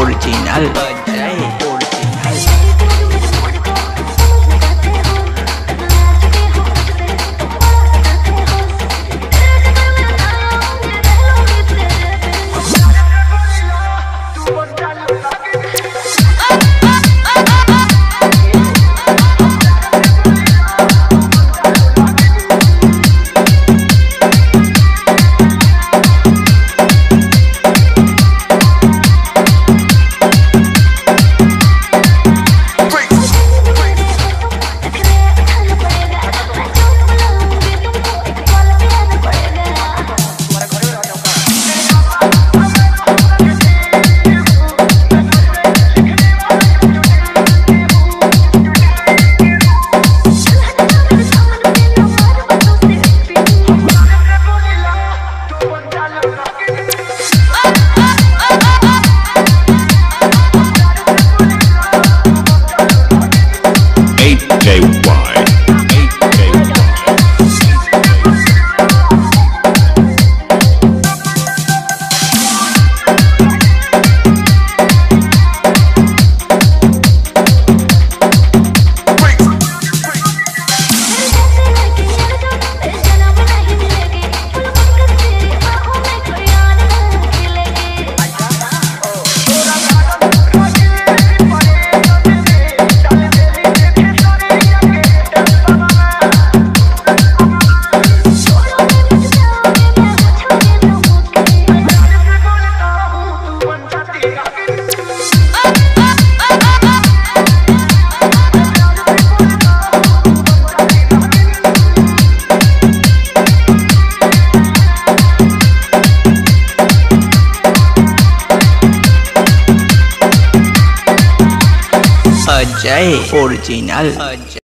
original. Ajay ओरिजिनल Ajay